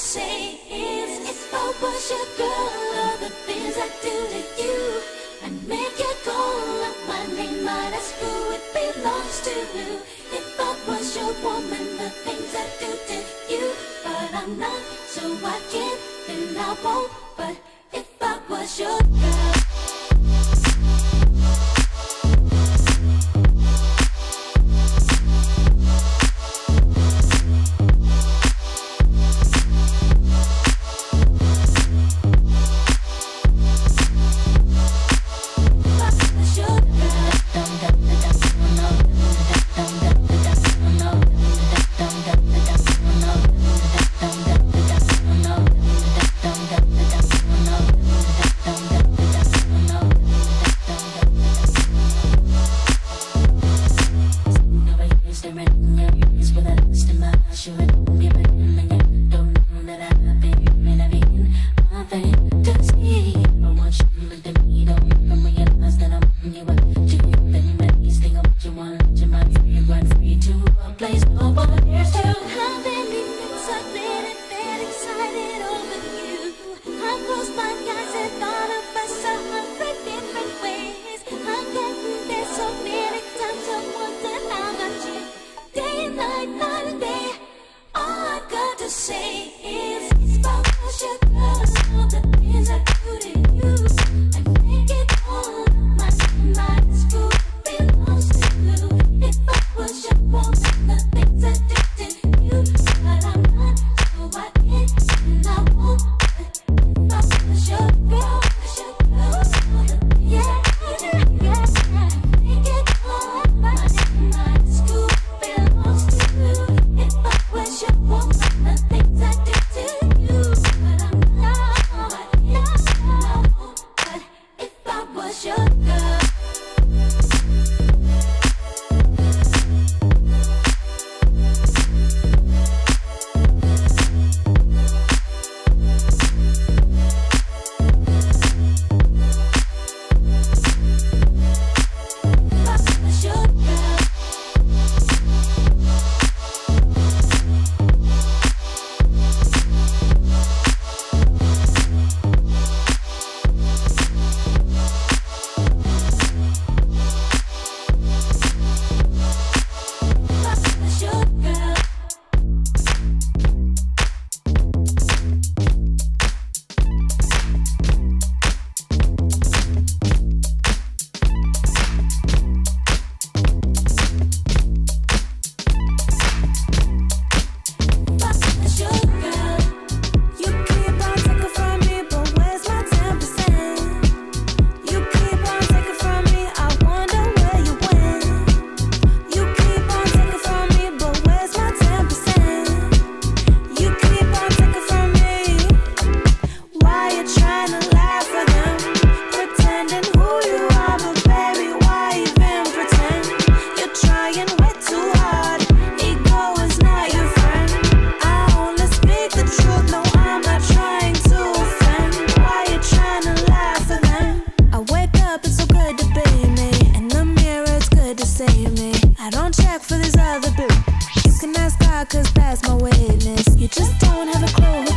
say is it's over, sugar. All the things I do to you, I make you call up my name, but I'm it belongs to. If I was your woman, the things I do to you, but I'm not, so I can't and I won't. But if I was your girl. Cause witness. You just don't have a clue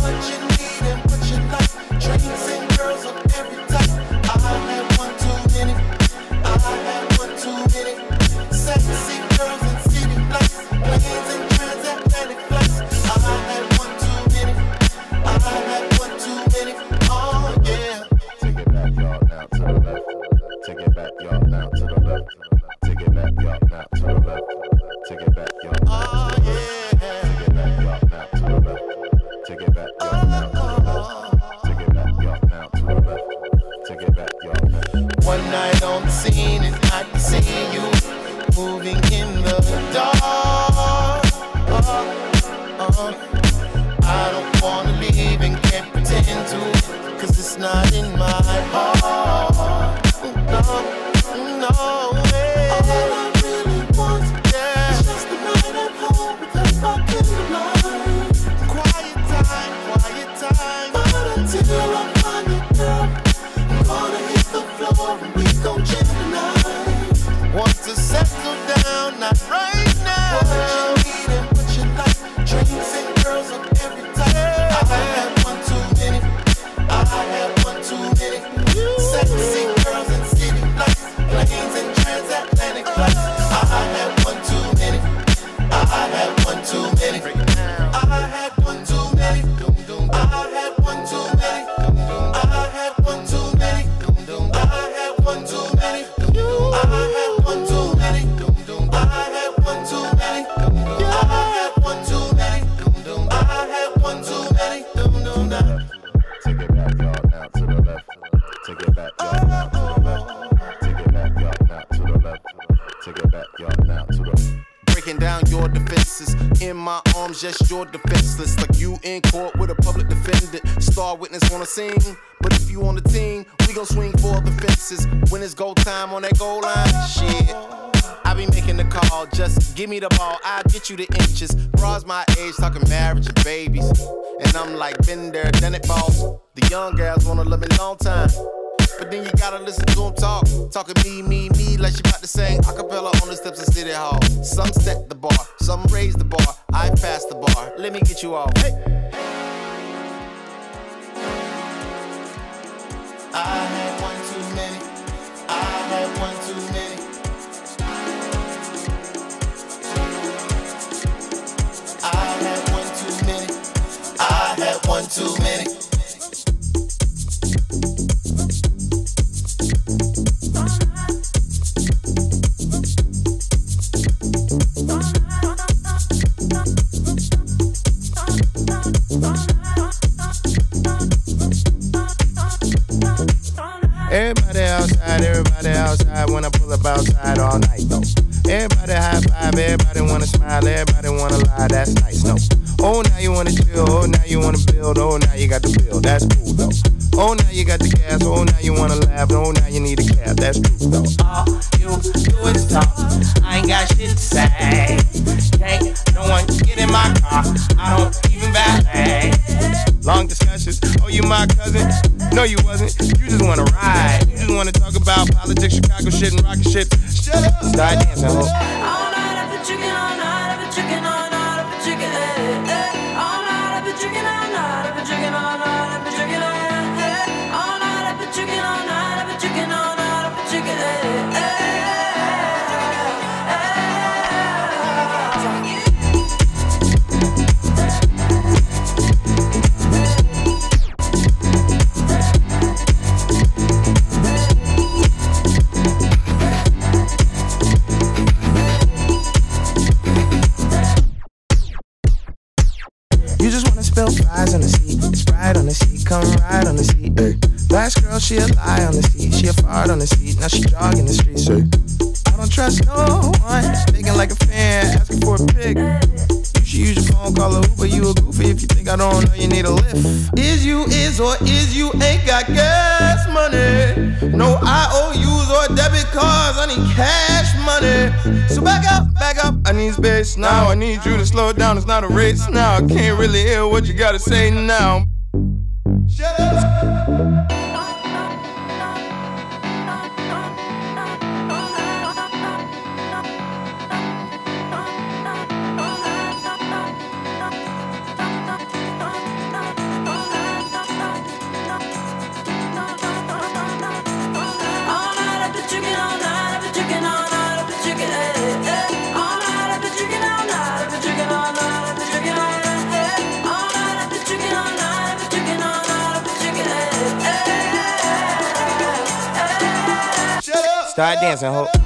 watching you down your defenses. In my arms, yes, you're defenseless. Like you in court with a public defendant. Star witness wanna sing, but if you on the team, we gon' swing for the fences. When it's go time on that goal line, shit. I be making the call, just give me the ball, I'll get you the inches. Bras my age, talking marriage and babies. And I'm like, been there, done it, boss. The young girls wanna love me long time. But then you gotta listen to them talk. Talking me, me, me, like she about to sing acapella on the steps of City Hall. Some set the bar, some raise the bar. I pass the bar. Let me get you off. Hey. I had one too many. I had one too many. I had one too many. I had one too many. That's nice, no. Oh, now you wanna chill, oh, now you wanna build, oh, now you got the bill, that's cool though. Oh, now you got the gas, oh, now she jogging the streets. Ay. I don't trust no one, thinking like a fan, asking for a pic. You should use your phone, call a Uber, you a goofy if you think I don't know you need a lift. Is you is or is you ain't got gas money? No IOUs or debit cards, I need cash money. So back up, back up, I need space now. I need you to slow down, it's not a race now. I can't really hear what you gotta say now. Shut up. Start dancing, ho.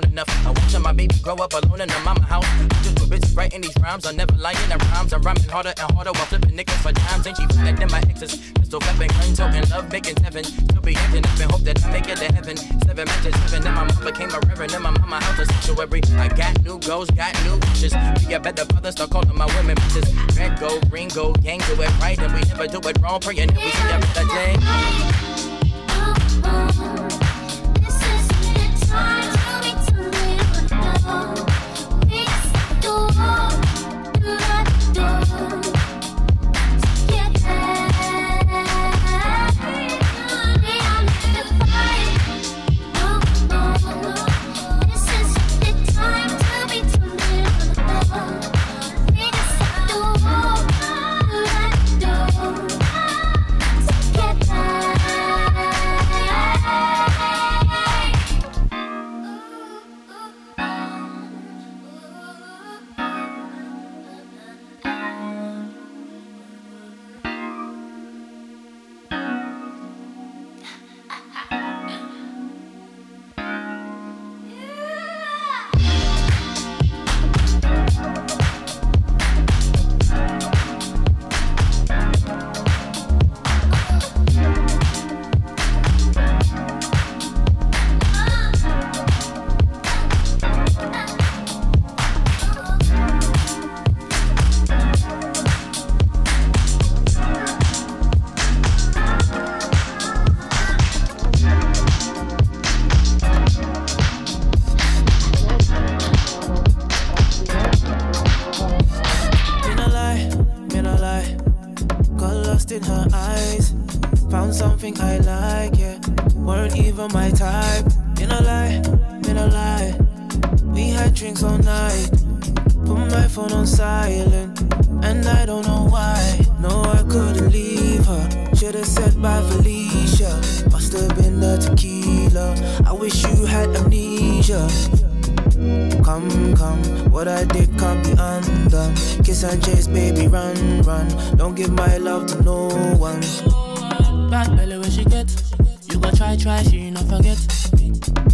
Grown enough. I watch my baby grow up alone in the mama house. Just too busy writing these rhymes. I'm never lying in rhymes. I'm rhyming harder and harder while flipping niggas for dimes. Ain't she better than my exes? Pistol flipping, gun talking, love making heaven. Still be acting up and hope that I make it to heaven. Seven matches, seven, and my mom became a reverend. And my mama house a sanctuary. I got new goals, got new wishes. Be a better father, start calling my women bitches. Red gold, green gold, gang do it right, and we never do it wrong. Praying that we see a better day. Oh, oh, oh, Been the tequila. I wish you had amnesia. Come, come, what I did can't be undone. Kiss and chase, baby, run, run. Don't give my love to no one. Bad belly where she get. You go try, try, she not forget.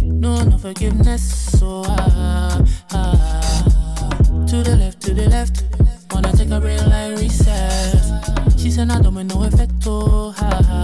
No, no forgiveness. So ah, ah. To the left, to the left. Wanna take a break like reset. She said, I don't make no effect. Oh, ha, ha,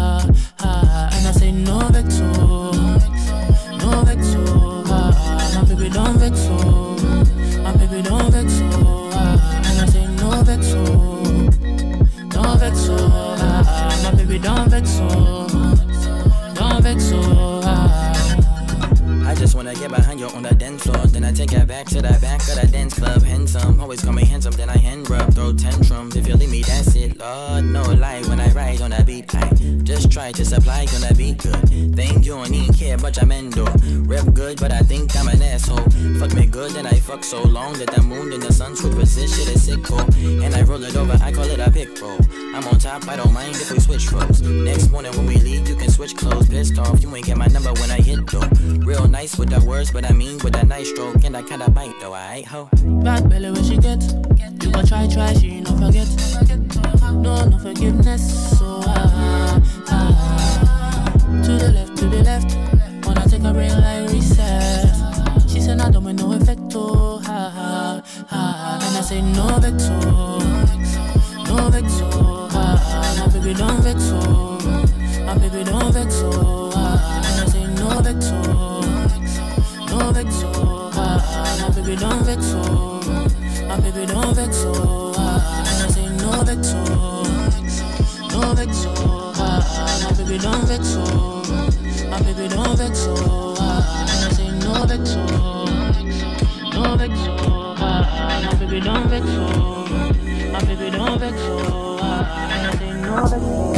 Back to the back of the dance club. Handsome, always call me handsome. Then I hand rub, throw tantrums. If you leave me, that's it. Lord, no lie when I ride on the beat. I just try to supply gonna be good. Think you don't even care, but I'm endo. Rep good, but I think I'm an asshole. Fuck me good, then I fuck so long that the moon and the sun shit is sick, oh. And I roll it over, I call it a pick roll. I'm on top, I don't mind if we switch roles. Next morning when we leave, you can switch clothes. Pissed off, you ain't get my number when I hit though. Real nice with the words, but I mean with a nice stroke. And I kinda bite though, I ain't ho. Bad belly when she gets. You go try, try, she no forget No, no forgiveness So ah, ah To the left, to the left Wanna take a break like reset She said I don't make no effect oh, ha, ha, ha. And I say no vex. No vex oh, ha. My baby don't vex oh. My baby don't vex oh, ha. And I say no vex. No vex oh, ah, ah, my baby don't vex oh, my baby don't vex oh, vex oh, my baby don't vex oh, ah, I say no vex oh, no vex oh, ah, my baby don't vex oh, my baby don't vex oh, ah, I say no vex oh,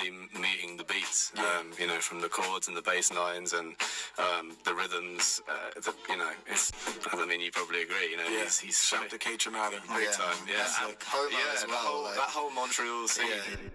meeting the beats, um, you know, from the chords and the bass lines and um, the rhythms, uh, the, you know, it's, I mean, you probably agree, you know, Yeah. he's, he's Shout to Kaytranada. big Yeah. time, yeah. That's like Homer yeah, as well, whole, like- that whole Montreal scene. Yeah.